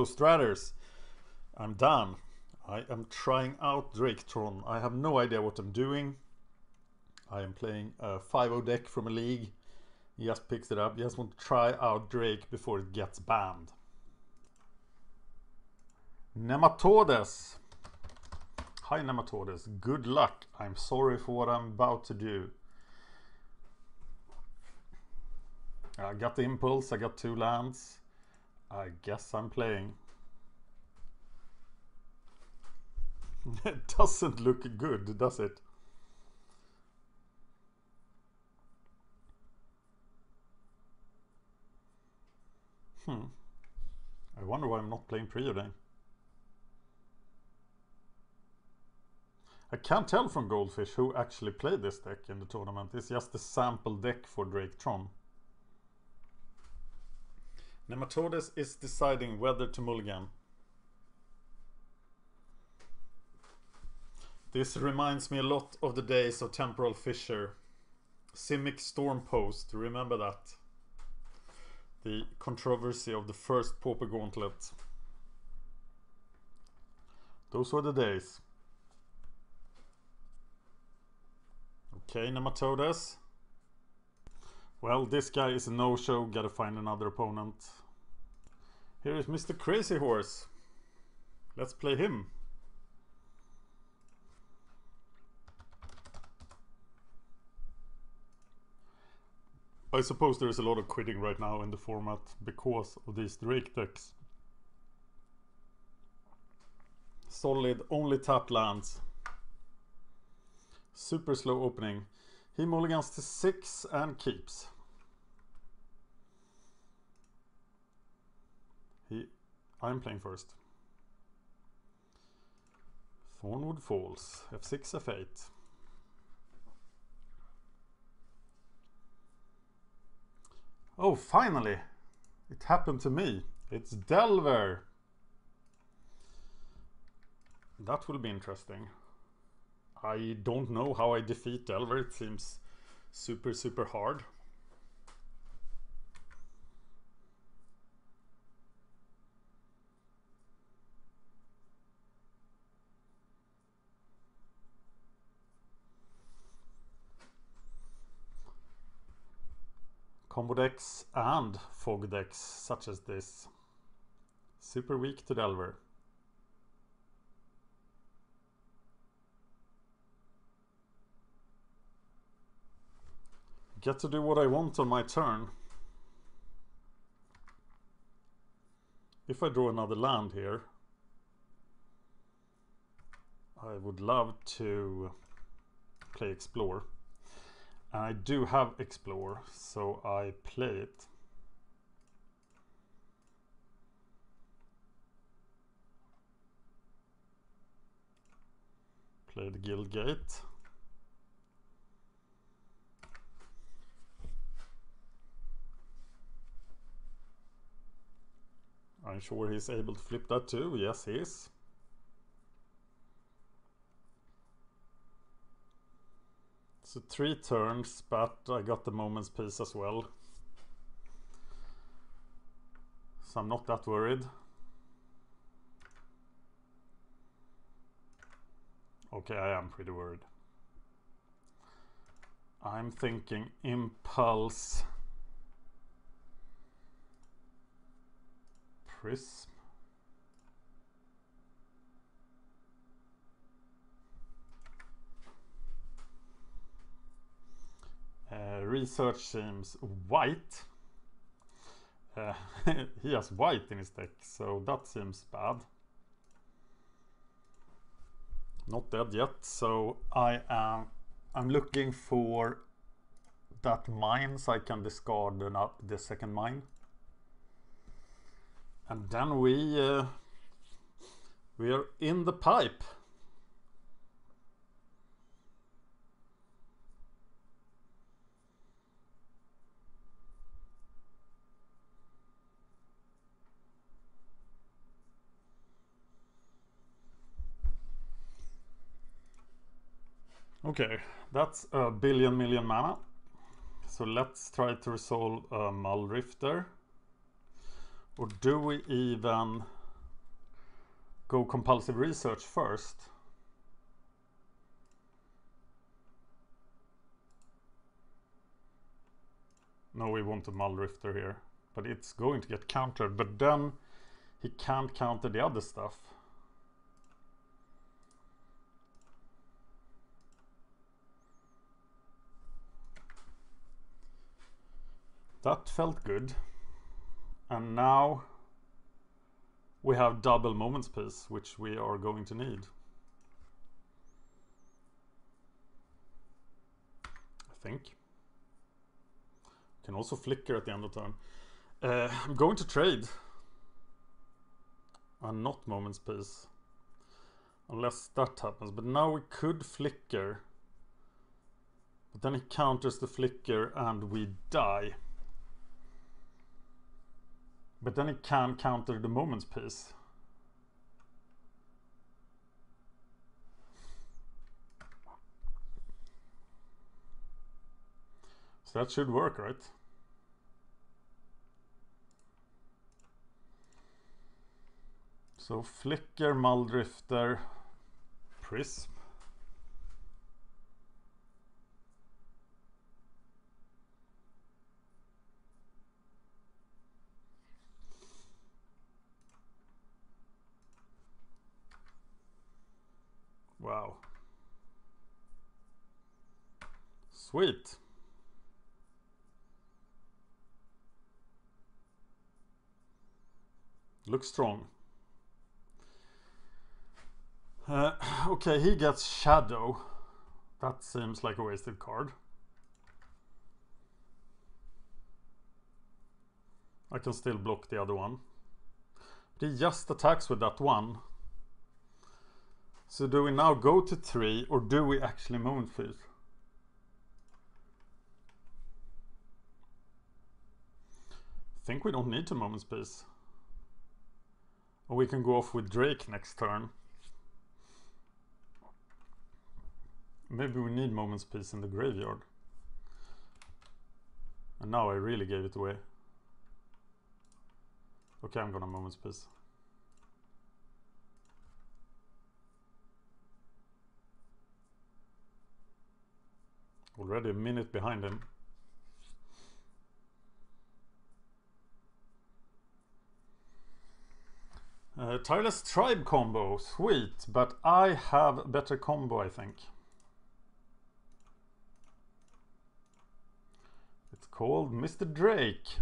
Hello Straters, I'm Dan. I am trying out Draketron. I have no idea what I'm doing. I am playing a 5-0 deck from a league. He just picks it up. He Just want to try out Drake before it gets banned. Nematodes. Hi Nematodes. Good luck. I'm sorry for what I'm about to do. I got the impulse. I got two lands. I guess I'm playing. it doesn't look good, does it? Hmm. I wonder why I'm not playing preordain. I can't tell from Goldfish who actually played this deck in the tournament. It's just a sample deck for Draketron. Nematodes is deciding whether to mulligan. This reminds me a lot of the days of Temporal Fissure. Simic Stormpost, remember that? The controversy of the first Pauper Gauntlet. Those were the days. Okay, Nematodes. Well, this guy is a no-show, gotta find another opponent. Here is Mr. Crazy Horse. Let's play him. I suppose there is a lot of quitting right now in the format because of these Drake decks. Solid, only tap lands. Super slow opening. He mulligans to 6 and keeps. He, I'm playing first. Thornwood Falls, F6, F8. Oh, finally! It happened to me. It's Delver. That will be interesting. I don't know how I defeat Delver. It seems super, super hard. Combo decks and fog decks such as this. Super weak to Delver. Get to do what I want on my turn. If I draw another land here, I would love to play Explore. And I do have Explore, so I play it. Play the Guild Gate. I'm sure he's able to flip that too. Yes, he is. So three turns, but I got the Moment's Peace as well. So I'm not that worried. Okay, I am pretty worried. I'm thinking impulse. Prism. Uh, research seems white. Uh, he has white in his deck, so that seems bad. Not dead yet, so I am I'm looking for that mine so I can discard the, second mine. And then we uh, we are in the pipe. Okay, that's a billion million mana. So let's try to resolve a Mulldrifter. Or do we even go compulsive research first. No, we want a Mulldrifter here. But it's going to get countered. But then he can't counter the other stuff. That felt good. And now we have double moments peace, which we are going to need. I think. Can also flicker at the end of turn. Uh, I'm going to trade. And not moments peace. Unless that happens. But now we could flicker. But then he counters the flicker and we die. But then it can counter the moments peace. So that should work, right? So Flicker, Mulldrifter, Prism. Wow. Sweet. Looks strong. Uh, okay, he gets Shadow. That seems like a wasted card. I can still block the other one. But he just attacks with that one. So do we now go to 3 or do we actually moment freeze? think we don't need to moment peace. Or we can go off with Drake next turn. Maybe we need moments peace in the graveyard. And now I really gave it away. Okay, I'm gonna moments peace. Already a minute behind him. Uh, Tireless Tribe combo, sweet, but I have better combo I think. It's called Mr. Drake.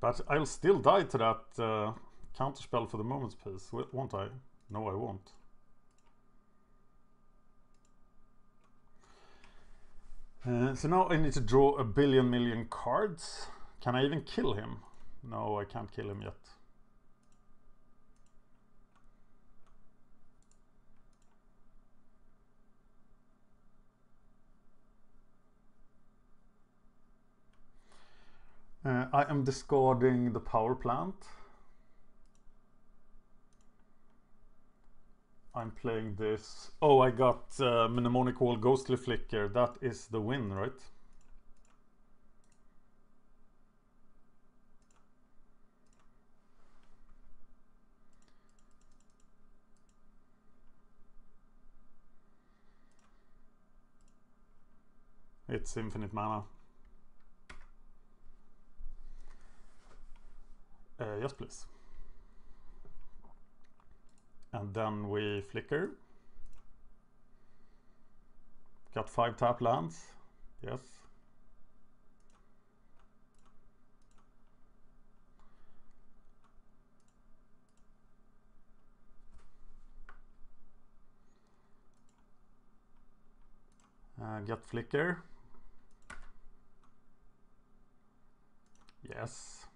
But I'll still die to that uh, counterspell for the moments peace, won't I? No, I won't. Uh, so now I need to draw a billion million cards. Can I even kill him? No, I can't kill him yet. Uh, I am discarding the power plant. I'm playing this. Oh, I got uh, Mnemonic Wall Ghostly Flicker. That is the win, right? It's infinite mana. Yes, please. And then we flicker. Got five tap lands. Yes. Uh, get flicker. Yes.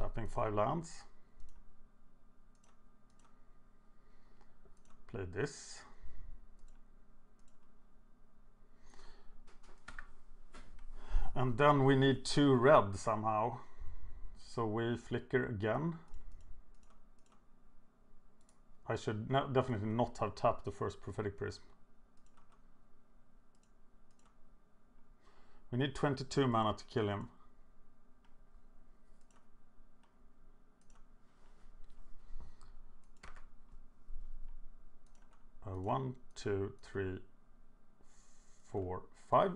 Tapping five lands. play this. And then we need two red somehow. So we flicker again. I should no, definitely not have tapped the first prophetic prism. We need 22 mana to kill him. One, two, three, four, five.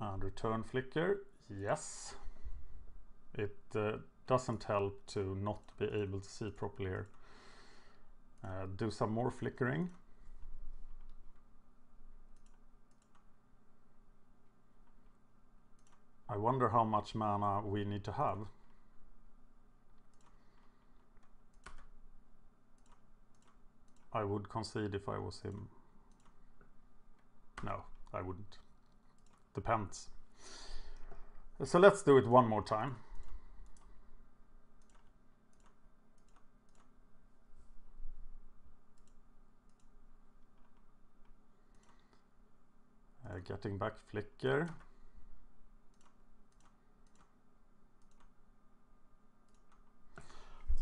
And return flicker, yes. It uh, doesn't help to not be able to see properly here. Uh, do some more flickering. I wonder how much mana we need to have. I would concede if I was him. No, I wouldn't. Depends. So let's do it one more time. Uh, getting back flicker.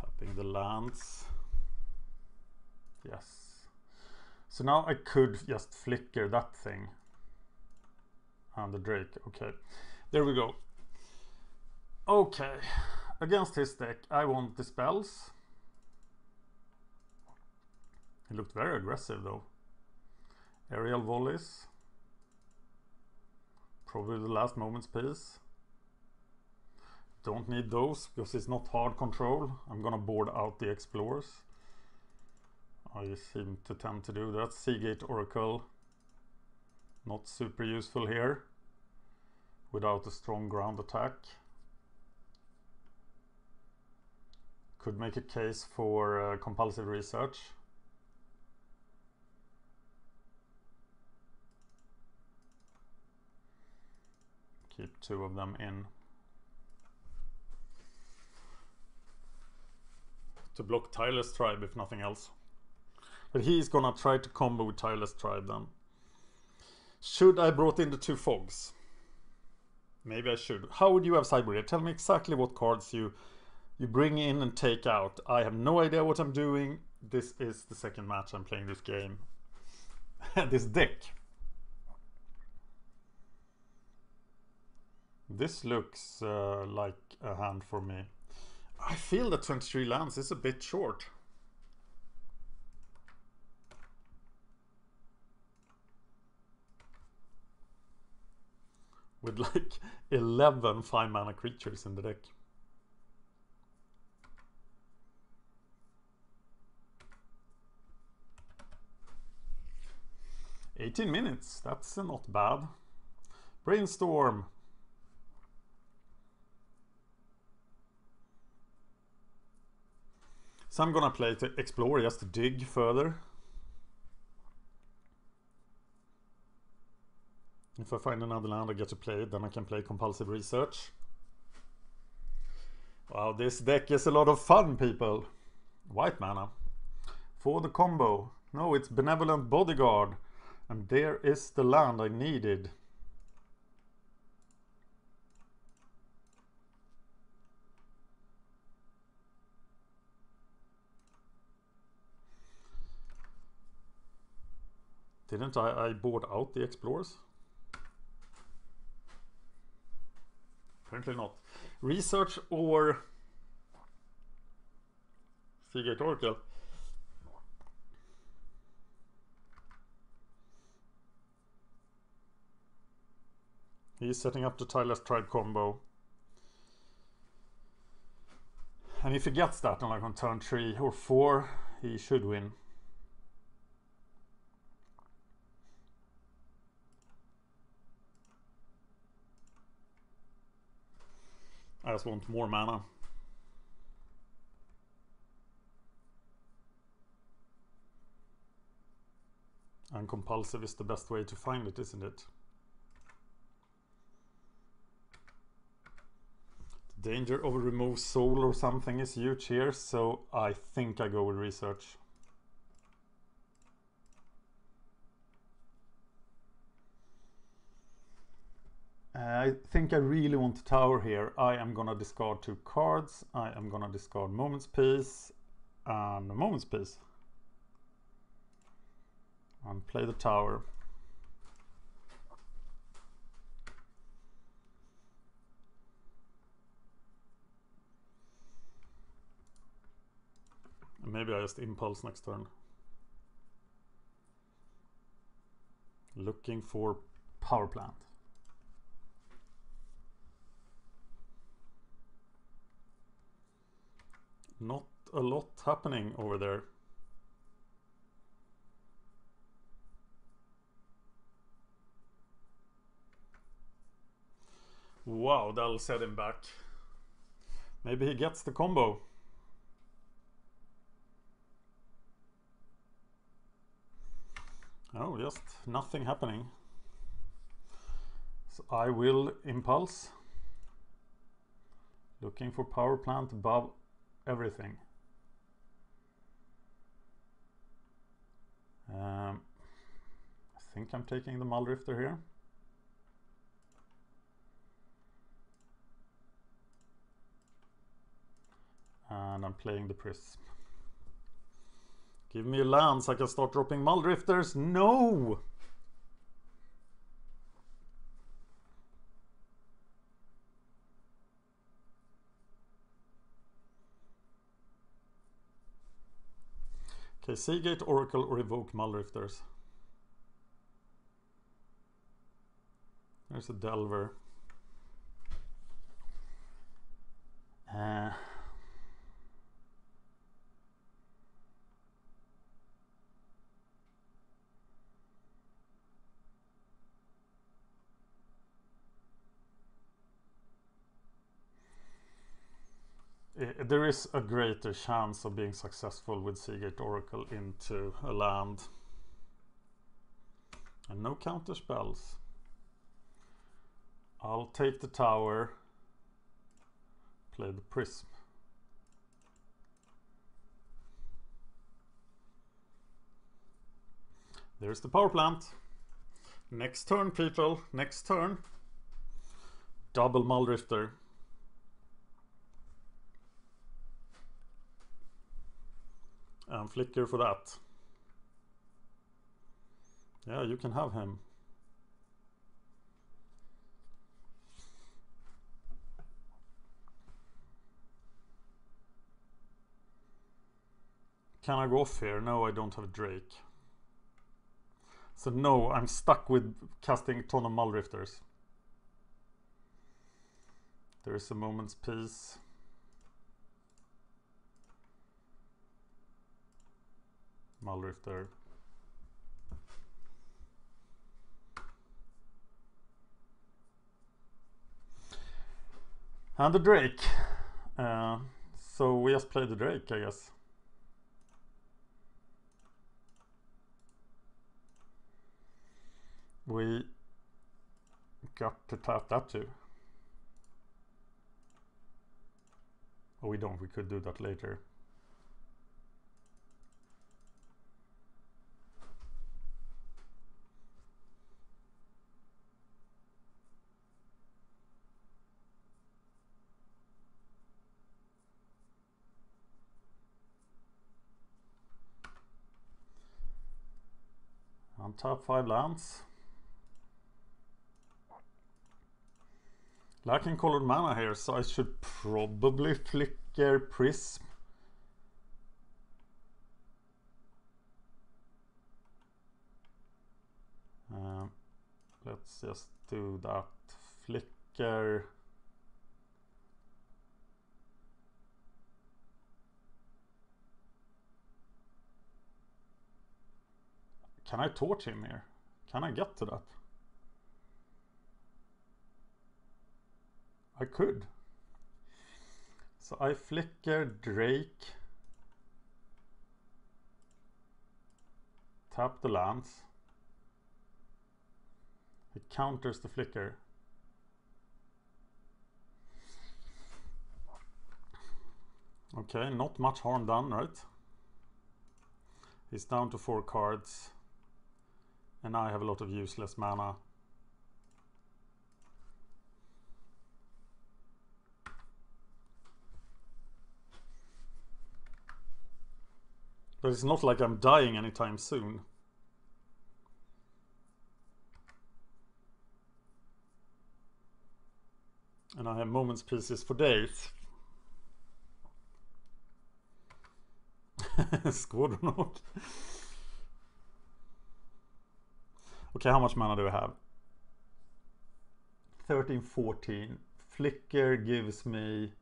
Tapping the lands. Yes. So now I could just flicker that thing. And the Drake. Okay. There we go. Okay. Against his deck, I want the spells. He looked very aggressive though. Aerial volleys. Probably the last Moment's Peace. Don't need those because it's not hard control. I'm gonna board out the explorers. I seem to tend to do that. Sea Gate Oracle. Not super useful here. Without a strong ground attack. Could make a case for uh, compulsive research. Keep two of them in. To block Tireless Tribe if nothing else. But he's gonna try to combo with Tireless Tribe then. Should I brought in the two fogs? Maybe I should. How would you have sideboarded? Tell me exactly what cards you you bring in and take out. I have no idea what I'm doing. This is the second match I'm playing this game. this deck. This looks uh, like a hand for me. I feel that 23 lands is a bit short. With like 11 5 mana creatures in the deck. Eighteen minutes, that's not bad. Brainstorm. So I'm gonna play to explore just to dig further. If I find another land I get to play it, then I can play compulsive research. Wow, this deck is a lot of fun, people. White mana. For the combo. No, it's Benevolent Bodyguard. And there is the land I needed. Didn't I, I board out the explorers? Apparently not. Research or Sea Gate Oracle. He's setting up the Tireless Tribe combo. And if he gets that on like on turn 3 or 4, he should win. I just want more mana. And compulsive is the best way to find it, isn't it? The danger of a remove soul or something is huge here, so I think I go with research. I think I really want to tower here, I am gonna discard two cards. I am gonna discard Moment's Peace and Moment's Peace. And play the tower. And maybe I just impulse next turn. Looking for power plant. Not a lot happening over there. Wow, that'll set him back. Maybe he gets the combo. Oh, just nothing happening. So I will impulse. Looking for power plant above everything. Um, I think I'm taking the Mulldrifter here. And I'm playing the Prism. Give me a land so I can start dropping Mulldrifters. No! Okay, Seagate, Oracle, or Evoke. There's a Delver. Uh, there is a greater chance of being successful with Sea Gate Oracle into a land. And no counter spells. I'll take the tower, play the prism. There's the power plant. Next turn, people. Next turn. Double Mulldrifter. Um, and flicker for that. Yeah, you can have him. Can I go off here? No, I don't have Drake. So no, I'm stuck with casting a ton of Mulldrifters. There is a moment's peace. Mulldrifter. And the Drake. Uh, so we just play the Drake, I guess. We got to tap that too. Oh, we don't. We could do that later. Top five lands. Lacking colored mana here, so I should probably flicker Prism. Uh, let's just do that. Flicker. Can I torch him here? Can I get to that? I could. So I flicker Drake. Tap the lance. It counters the flicker. Okay, not much harm done, right? He's down to four cards. And now I have a lot of useless mana. But it's not like I'm dying anytime soon. And I have moments pieces for days. Squadron Okay, how much mana do I have? 13, 14. Flicker gives me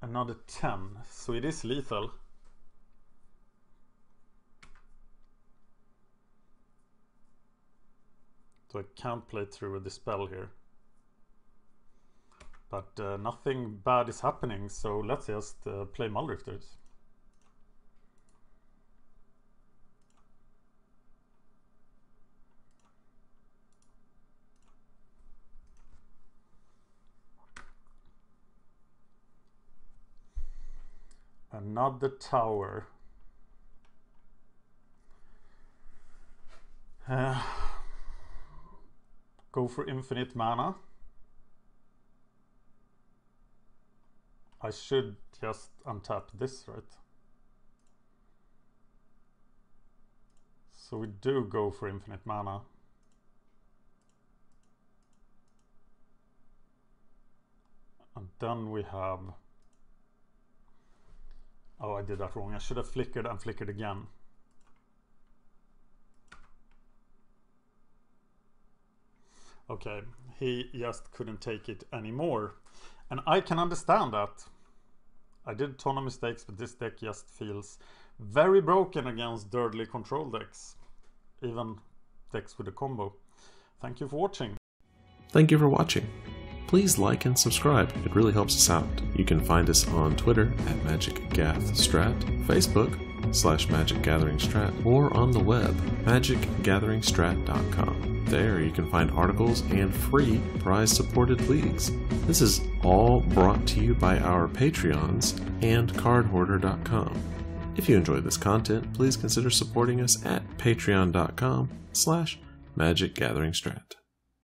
another 10. So it is lethal. So I can't play through with the spell here. But uh, nothing bad is happening, so let's just uh, play Mulldrifters. the tower. Uh, go for infinite mana. I should just untap this, right? So we do go for infinite mana. And then we have... Oh, I did that wrong. I should have flickered and flickered again. Okay, he just couldn't take it anymore. And I can understand that. I did a ton of mistakes, but this deck just feels very broken against dirtly control decks. Even decks with a combo. Thank you for watching. Thank you for watching. Please like and subscribe, it really helps us out. You can find us on Twitter at MagicGathStrat, Facebook slash Magic Gathering Strat, or on the web, magicgatheringstrat.com. There you can find articles and free prize supported leagues. This is all brought to you by our Patreons and cardhoarder.com. If you enjoy this content, please consider supporting us at patreon.com slash magicgatheringstrat.